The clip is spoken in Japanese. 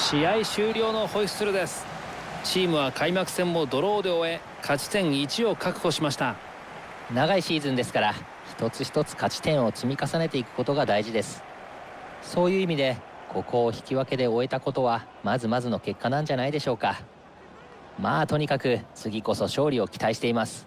試合終了のホイッスルです。チームは開幕戦もドローで終え勝ち点1を確保しました。長いシーズンですから一つ一つ勝ち点を積み重ねていくことが大事です。そういう意味でここを引き分けで終えたことはまずまずの結果なんじゃないでしょうか。まあとにかく次こそ勝利を期待しています。